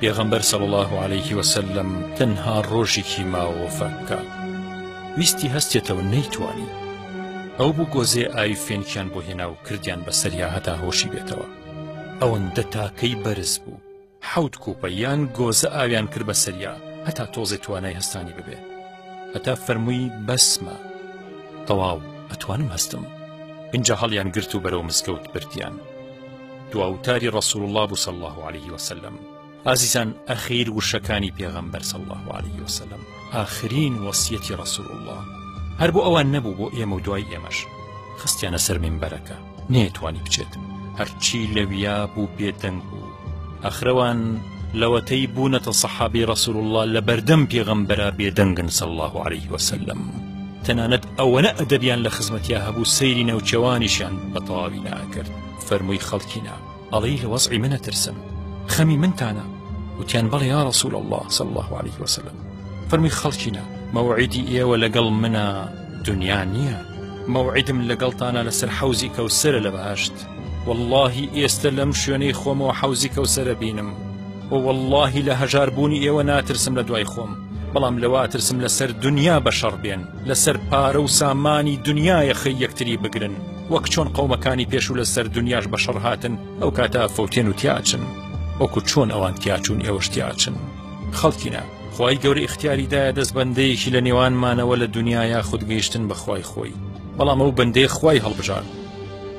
پێغەمبەر صلی الله عليه وسلم تەنها ڕۆژێکی ماوە فەکە ویستی هەستێتەوە نەیتوانی ئەو بوو گۆزێ ئاوی فێنکیان بۆ هێنا و کردیان بەسەریا هەتا هۆشی بێتەوە ئەوەندە تاکەی بەرز بوو حەوت کوپە یان گۆزە ئاویان کرد بە سەریا هەتا تۆزێ توانای هەستانی ببێ هەتا فەرمووی بەسمە تەواو ئەتوانم هەستم اینجا هەڵیان گرت و بەرەو مزگەوت بردیان دواوتاری ڕسول الله بوو صلی الله عليه وسلم ئازیزان ئەخیر وشەکانی پێغەمبەر صلی الله عليه وسلم ئاخرین وەسیەتی ڕسول الله هەر بۆ ئەوان نەبوو بۆ ئێمە و دوای ئێمەش خستیانە سەر منبەرەکە نەیتوانی بچێت هەرچی لەویا بوو بێدەنگ بوو ئەخرەوان لەوەتەی بوونەتە سەحابی ڕسول الله لە بەردەم پێغەمبەرە بێدەنگن سە الله عليه وسلم تەنانەت ئەوەنە ئەدەبیان لە خزمەتیا هەبوو سەیری نەوچەوانیشیان بە تەواوی ناکرد فەرمووی خەڵکینە ئەڵێی لە وەزعی من ئەترسن خەمی منتانە وتیان بەڵێ یا رسول اللە صلی اللە علیه وسلم فەرمی خەڵکینە مەوعیدی ئێوە لەگەڵ منە دنیا نییە مەوعیدم لەگەڵتانە لەسەر حەوزی کەوسرە لە بەهشت واللهی ئێستا لەم شوێنەی خۆمەوە حەوزی کەوسرە بینم و واللهی لە هەژار بوونی ئێوە ناترسم لە دوای خۆم بەڵام لەوا ترسم لەسەر دنیا بەشەڕ بێن لەسەر پارە و سامانی دنیاە خەی یەکتری بگرن وەک چۆن قەومەکانی پێشوو لە سەر دنیاش بە شەڕ هاتن ئەو کاتە فەوتێن و تیاچن وەکو چۆن ئەوان تیاچون ئێوەش تیاچن خەڵکینە خی گەورە اختیاری دایە دەست بەندەیەکی لە نێوانمانەوە لە دنیا یا خودگەیشتن بەخوای خۆی بەڵام ئەو بەندێ خوای هەڵبژار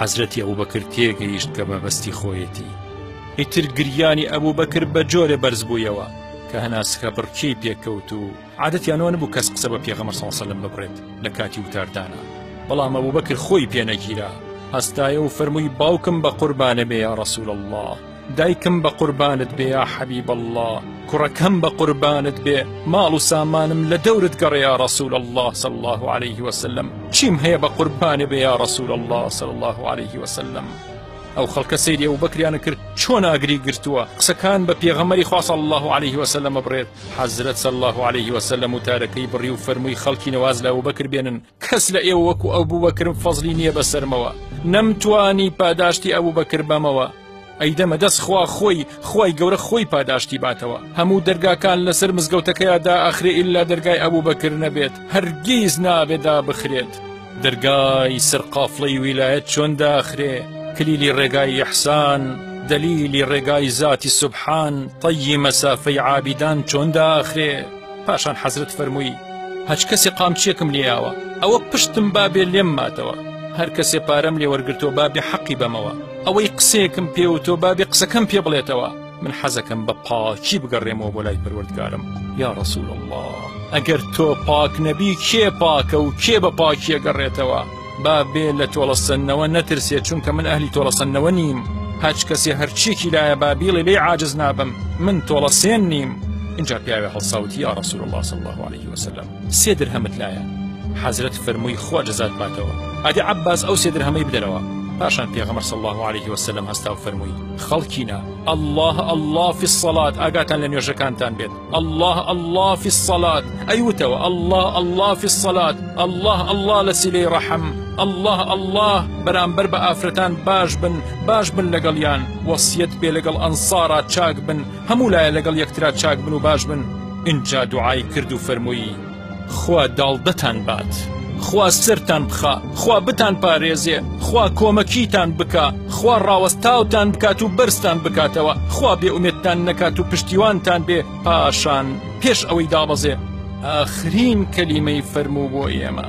حەزرەتی ئەو بەکرد تێگەیشت کە مەبەستی خۆیەتی ئیتر گریانی ئەبوو بەکرد بە جۆرە بەرز بوویەوە کە هەناسکە بڕکیی پێکەوت و عادەتیان وا نەبوو کەس قسە بە پێغەمبەر صلی اللە علیە و سلم ببڕێت لە کاتی وتاردانا، بەڵام ئەبوبەکر خۆی پێ نەگیرا هەستایە و فەرمووی باوکم بە قوربانە بێ یا رسول اللە، دایکم بە قوربانت بێ یا حبیب اللە، کوڕەکەم بە قوربانت بێ، ماڵ و سامانم لە دەورت گەڕێ یا رسول اللە صلی اللە علیە و سلم، چیم هەیە بە قوربانێ بێ یا رسول اللە صلی اللە علیە و سلم. ئەو خەڵکە سەیری ئەبوبەکریان کرد چۆن ئاگری گرتووە قسەکان بە پێغەمبەری خوا صلی اللە علیە و سلم ببڕێت، حەزرەت صلی اللە علیە وسلم وتارەکەی بڕی و فەرمووی خەڵکینە واز لە ئەبوبەکر بێنن کەس لە ئێوە وەکو ئەبوبەکرم فەزلی نییە بەسەرمەوە نەمتوانی پاداشتی ئەبوبەکر بەمەوە ئەیدەمە دەست خوا خۆی خوای گەورە خۆی پاداشتی باتەوە هەموو دەرگاکان لەسەر مزگەوتەکەیدا ئەخرێ ئللا دەرگای ئەبوبەکر نەبێت هەرگیز نابێدا بخرێت دەرگای سەر قافڵەی ویلایەت چۆن داخرێ کلیلی ڕێگای ئیحسان دەلیلی ڕێگای زاتی سوبحان طەی مەسافەی عابیدان چۆن داخرێ پاشان حەزرەت فەرمووی هەچ کەسێ قامچیەکم لێیاوە ئەوە پشتم بابێ لێم ماتەوە هەر کەسێ پارەم لێوەرگرتۆ بابێ حەقی بەمەوە ئەوەی قسێکم پێوتۆ بابێ قسەکەم پێ بڵێتەوە من حەزەکەم بە پاکی بگەڕێمەوە بۆ لای پەروەردگارم یا رسول اللە ئەگەر تۆ پاک نەبی کێ پاکە و کێ بە پاکیە گەڕێتەوە با بێ لە تۆڵەسەنەوە نەترسێت چونکە من ئەهلی تۆڵەسەنەوە نیم هەچ کەسێ هەرچیەکی لایە بابیڵێ لێ عاجز نابم من تۆڵە سێن نیم اینجا پیاوێ هەڵساوتی یا رسول اللە صلی اللە علیه وسلم سێ درهەمت لایە حەزرەت فەرمووی خوا جەزات باتەوە ئەدی عەباس ئەو سێ درهەمەی بدەرەوە پاشان پێغەمبەر صلی الله علیه وسلم هەستا و فەرمووی خەڵکینە اللە اللە فی الصلاة ئاگاتان لە نوێژەکانتان بێت اللە اللە فی الصلاة ئەی وتەوە اللە اللە فی الصلاة اللە اللە لە سیلەی ڕەحم اللە اللە بەرامبەر بە ئافرەتان باش بن باش بن لەگەڵیان وەسیەت بێ لەگەڵ ئەنسارا چاک بن هەموو لایە لەگەڵ یەکترا چاک بن و باش بن ئینجا دوعای کرد و فەرمووی خوا داڵدەتان بات خوا سەرتان بخا خوا بتان پارێزێ خوا کۆمەکیتان بکا خوا ڕاوەستاوتان بکات و بەرزتان بکاتەوە خوا بێ ئومێدتان نەکات و پشتیوانتان بێ پاشان پێش ئەوەی دابەزێ ئاخرین کەلیمەی فەرموو بۆ ئێمە.